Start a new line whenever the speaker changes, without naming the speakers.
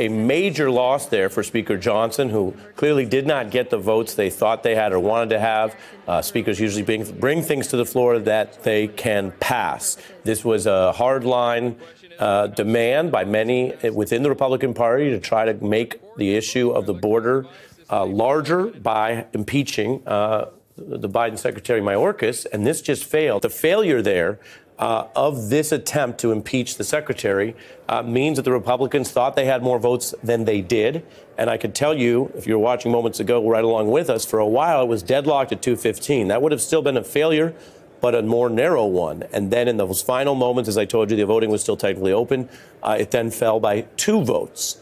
a major loss there for Speaker Johnson, who clearly did not get the votes they thought they had or wanted to have. Uh, speakers usually bring, bring things to the floor that they can pass. This was a hardline uh, demand by many within the Republican Party to try to make the issue of the border uh, larger by impeaching uh, the Biden Secretary Mayorkas, and this just failed. The failure there uh, of this attempt to impeach the secretary uh, means that the Republicans thought they had more votes than they did. And I could tell you, if you were watching moments ago, right along with us, for a while it was deadlocked at 215. That would have still been a failure, but a more narrow one. And then in those final moments, as I told you, the voting was still technically open. Uh, it then fell by two votes.